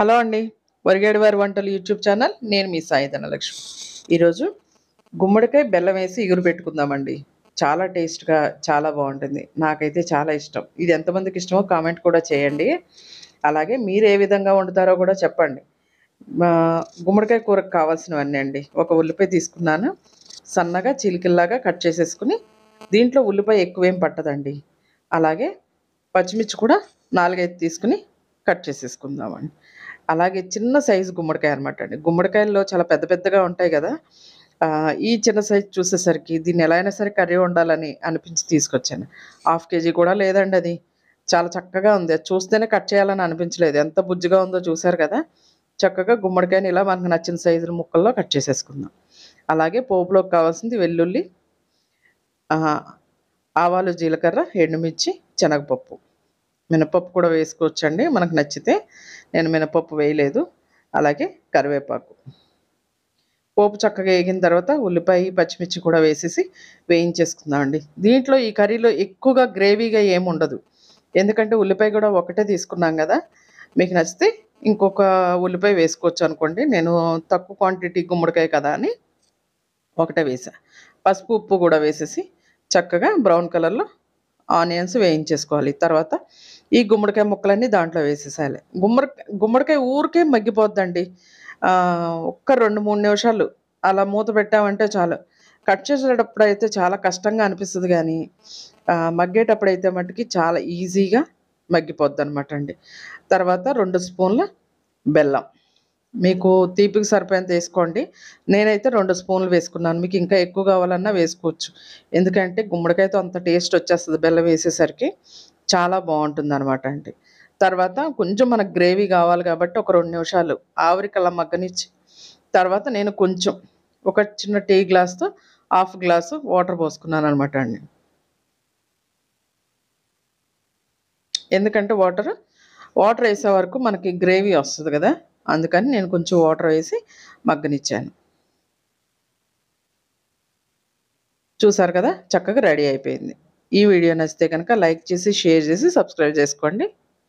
Hello అండి. వరిగేడి వారి వంటలు యూట్యూబ్ ఛానల్. నేను మీ సాయి ధనలక్ష్మి. ఈరోజు గుమ్మడికాయ బెల్లం వేసి ఇగురు పెట్టుకుందామండి. చాలా టేస్ట్గా చాలా బాగుంటుంది. నాకైతే చాలా ఇష్టం. ఇది ఎంతమందికి ఇష్టమో కామెంట్ కూడా చేయండి. అలాగే మీరు ఏ విధంగా వండుతారో కూడా చెప్పండి. గుమ్మడికాయ కూరకు కావాల్సినవన్నీ అండి. ఒక ఉల్లిపాయ తీసుకున్నాను. సన్నగా చిలికిల్లాగా కట్ చేసేసుకుని దీంట్లో ఉల్లిపాయ ఎక్కువేం పట్టదండి. అలాగే పచ్చిమిర్చి కూడా నాలుగైదు తీసుకుని కట్ చేసేసుకుందామండి. అలాగే చిన్న సైజు గుమ్మడికాయ అనమాట అండి. గుమ్మడికాయల్లో చాలా పెద్ద పెద్దగా ఉంటాయి కదా. ఈ చిన్న సైజు చూసేసరికి దీన్ని ఎలా అయినా సరే కర్రీ ఉండాలని అనిపించి తీసుకొచ్చాను. హాఫ్ కేజీ కూడా లేదండి అది. చాలా చక్కగా ఉంది. అది చూస్తేనే కట్ చేయాలని అనిపించలేదు. ఎంత బుజ్జిగా ఉందో చూసారు కదా. చక్కగా గుమ్మడికాయని ఇలా మనకు నచ్చిన సైజు ముక్కల్లో కట్ చేసేసుకుందాం. అలాగే పోపులోకి కావాల్సింది వెల్లుల్లి ఆవాలు జీలకర్ర ఎండుమిర్చి శనగపప్పు. మినపప్పు కూడా వేసుకోవచ్చండి. మనకు నచ్చితే నేను మినపప్పు వేయలేదు. అలాగే కరివేపాకు. పోపు చక్కగా వేగిన తర్వాత ఉల్లిపాయ పచ్చిమిర్చి కూడా వేసేసి వేయించేసుకుందామండి దీంట్లో ఈ కర్రీలో ఎక్కువగా గ్రేవీగా ఏముండదు ఎందుకంటే ఉల్లిపాయ కూడా ఒకటే తీసుకున్నాం కదా. మీకు నచ్చితే ఇంకొక ఉల్లిపాయ వేసుకోవచ్చు అనుకోండి. నేను తక్కువ క్వాంటిటీ గుమ్మడికాయ కదా అని ఒకటే వేసా. పసుపు ఉప్పు కూడా వేసేసి చక్కగా బ్రౌన్ కలర్లో ఆనియన్స్ వేయించేసుకోవాలి. తర్వాత ఈ గుమ్మడికాయ ముక్కలన్నీ దాంట్లో వేసేసేయాలి. గుమ్మడి గుమ్మడికాయ ఊరికే మగ్గిపోద్దండి. ఒక్క రెండు మూడు నిమిషాలు అలా మూత పెట్టామంటే చాలు. కట్ చేసేటప్పుడు అయితే చాలా కష్టంగా అనిపిస్తుంది కానీ మగ్గేటప్పుడు అయితే మట్టుకి చాలా ఈజీగా మగ్గిపోద్ది అనమాట అండి. తర్వాత రెండు స్పూన్ల బెల్లం. మీకు తీపికి సరిపోయేంత వేసుకోండి. నేనైతే రెండు స్పూన్లు వేసుకున్నాను. మీకు ఇంకా ఎక్కువ కావాలన్నా వేసుకోవచ్చు. ఎందుకంటే గుమ్మడికాయతో అంత టేస్ట్ వచ్చేస్తుంది బెల్లం వేసేసరికి. చాలా బాగుంటుంది అనమాట అండి. తర్వాత కొంచెం మనకు గ్రేవీ కావాలి కాబట్టి ఒక రెండు నిమిషాలు ఆవిరికల్లా మగ్గనిచ్చి తర్వాత నేను కొంచెం ఒక చిన్న టీ గ్లాస్తో హాఫ్ గ్లాసు వాటర్ పోసుకున్నాను అనమాట అండి. ఎందుకంటే వాటర్ వాటర్ వేసే వరకు మనకి గ్రేవీ వస్తుంది కదా. అందుకని నేను కొంచెం వాటర్ వేసి మగ్గనిచ్చాను. చూసారు కదా? చక్కగా రెడీ అయిపోయింది. ఈ వీడియో నచ్చితే కనుక లైక్ చేసి షేర్ చేసి సబ్స్క్రైబ్ చేసుకోండి.